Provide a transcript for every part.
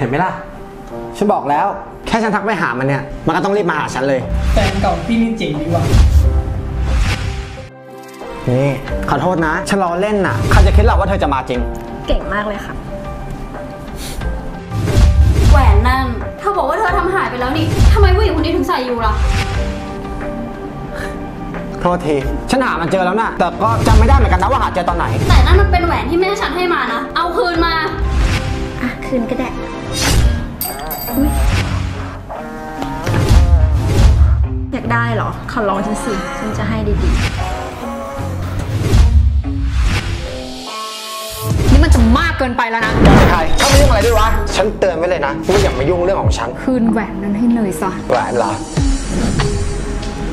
ห็นไหมล่ะ ฉันบอกแล้ว แค่ฉันทักไปหามันเนี่ย มันก็ต้องรีบมาหาฉันเลย แฟนเก่าพี่นี่เจ๋งดีว่ะ นี่ขอโทษนะ ฉันล้อเล่นน่ะ ใครจะคิดหรอกว่าเธอจะมาจริง เก่งมากเลยค่ะ แหวนนั่น เธอบอกว่าเธอทำหายไปแล้วนี่ทำไมผู้หญิงคนนี้ถึงใส่อยู่ล่ะ โทษที ฉันหามันเจอแล้วนะแต่ก็จำไม่ได้เหมือนกันนะว่าหาเจอตอนไหน แต่นั่นมันเป็นแหวนที่แม่ฉันให้มานะ เอาคืนมาอะ คืนก็ได้อยากได้เหรอ ขอลองฉันสิ ฉันจะให้ดีนี่มันจะมากเกินไปแล้วนะ ใครเข้ามายุ่งอะไรด้วยวะ ฉันเตือนไว้เลยนะว่าอย่ามายุ่งเรื่องของฉัน คืนแหวนนั้นให้เนยซะแหวนเหรอ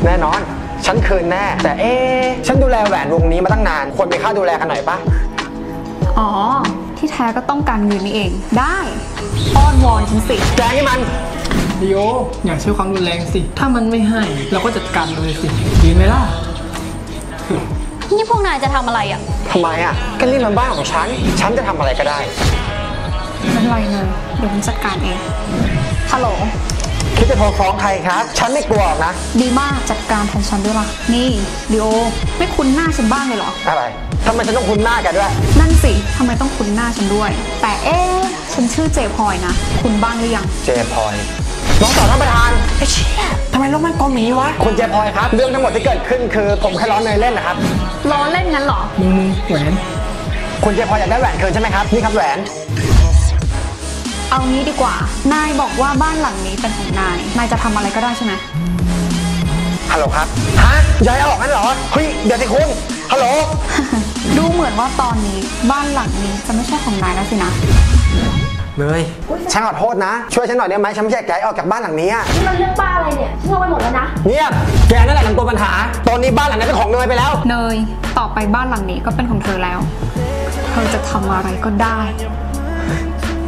แน่นอน ฉันคืนแน่ แต่เอ๊ะฉันดูแลแหวนวงนี้มาตั้งนาน ควรมีค่าดูแลกันหน่อยปะอ๋อ ที่แท้ก็ต้องการเงินนี่เอง ได้อ้อนวอนฉันสิแจงให้มันดิโออย่าใช้ความรุนแรงสิ ถ้ามันไม่ให้ เราก็จัดการเลยสิดีไหมล่ะ นี่พวกนายจะทำอะไรอะทำไมอะก็นี่มันบ้านของฉัน ฉันจะทำอะไรก็ได้ไม่เป็นไรเนยเดี๋ยวฉันจัดการเองฮัลโหล คิดจะโทรฟ้องใครครับ ฉันไม่กลัวหรอกนะ ดีมากจัดการแทนฉันด้วยล่ะ นี่ดิโอ ไม่คุ้นหน้าฉันบ้างเลยเหรอ อะไรทำไมฉันต้องคุ้นหน้าแกันด้วย นั่นสิทำไมต้องคุ้นหน้าฉันด้วย แต่เอ๊ะฉันชื่อเจพลอยนะ คุณบ้างหรือยัง เจพลอยน้องต่อท่านประธานไอ้เชี่ยทำไมโลกมันกลมอย่างนี้วะคุณเจพลอยครับ เรื่องทั้งหมดที่เกิดขึ้นคือผมแค่ล้อเนยเล่นนะครับ ล้อเล่นงั้นเหรอ มึงมึงแหวน คุณเจพลอยอยากได้แหวนคืนใช่ไหมครับ นี่ครับแหวน เอางี้ดีกว่า นายบอกว่าบ้านหลังนี้เป็นของนาย นายจะทำอะไรก็ได้ใช่ไหมฮัลโหลครับ ฮะย้ายออกงั้นเหรอ เฮ้ย เดี๋ยวสิคุณ ฮัลโหล ดูเหมือนว่าตอนนี้บ้านหลังนี้จะไม่ใช่ของนายแล้วสินะเนยฉันขอโทษนะ ช่วยฉันหน่อยได้ไหมฉันไม่อยากย้ายออกจากบ้านหลังนี้อะๆนี่มันเรื่องบ้าอะไรเนี่ยฉันเอาไปหมดแล้วนะ เงียบแกนั่นแหละทำตัวปัญหา ตอนนี้บ้านหลังนี้เป็นของเนยไปแล้ว เนย ต่อไปบ้านหลังนี้ก็เป็นของเธอแล้ว เธอจะทำอะไรก็ได้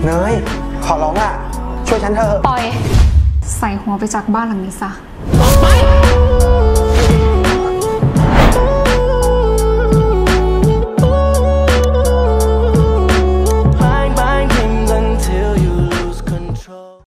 เนย ขอร้องอะ ช่วยฉันเถอะ ปล่อย ใส่หัวไปจากบ้านหลังนี้ซะ ไป